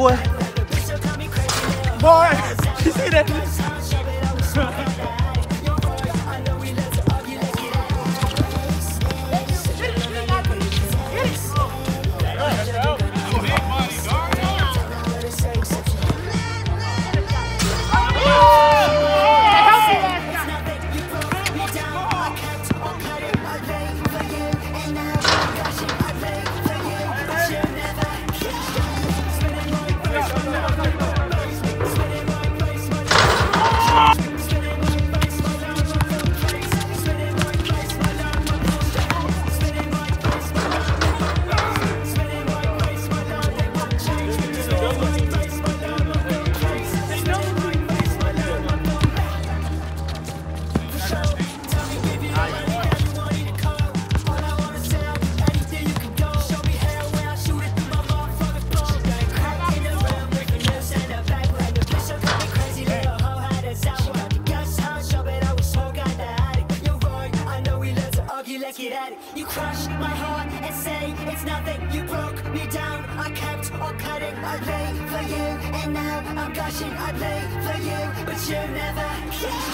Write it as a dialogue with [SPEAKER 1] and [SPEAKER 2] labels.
[SPEAKER 1] Boy. Boy. You see that?
[SPEAKER 2] Get at it. You crush my heart and say it's nothing. You broke me down. I kept on cutting. I lay for you, and now I'm gushing. I play for you, but you never.